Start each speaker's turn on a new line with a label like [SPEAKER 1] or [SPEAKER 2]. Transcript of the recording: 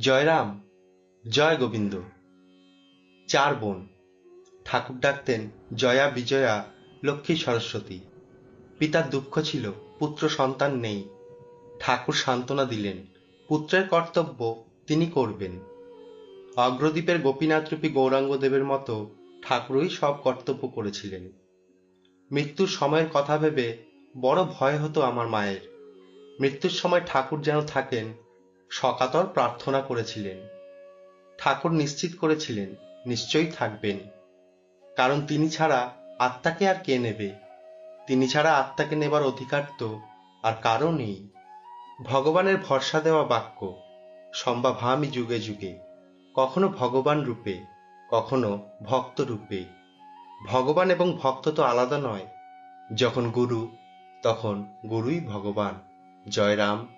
[SPEAKER 1] জয়রাম, জয় গোবিন্দ। চার বোন, ঠাকুর ডাকতেন জয়া বিজয়া লক্ষ্মী সরস্বতী। পিতার দুঃখ ছিল, পুত্র সন্তান নেই। ঠাকুর সান্ত্বনা দিলেন, পুত্রের কর্তব্য তিনি করবেন। অগ্রদ্বীপের গোপীনাথরূপী গৌরাঙ্গদেবের মতো ঠাকুরই সব কর্তব্য করেছিলেন। মৃত্যুর সময়ের কথা ভেবে বড় ভয় হতো আমার মায়ের। মৃত্যুর সময় ঠাকুর যেন থাকেন সকাতর প্রার্থনা করেছিলেন। ঠাকুর নিশ্চিত করেছিলেন, নিশ্চয়ই থাকবেন। কারণ তিনি ছাড়া আত্মাকে আর কে নেবে? তিনি ছাড়া আত্মাকে নেবার অধিকার তো আর কারও নেই। ভগবানের ভরসা দেওয়া বাক্য সম্ভাভামি যুগে যুগে। কখনো ভগবান রূপে, কখনো ভক্ত রূপে। ভগবান এবং ভক্ত তো আলাদা নয়। যখন গুরু, তখন গুরুই ভগবান। জয় রাম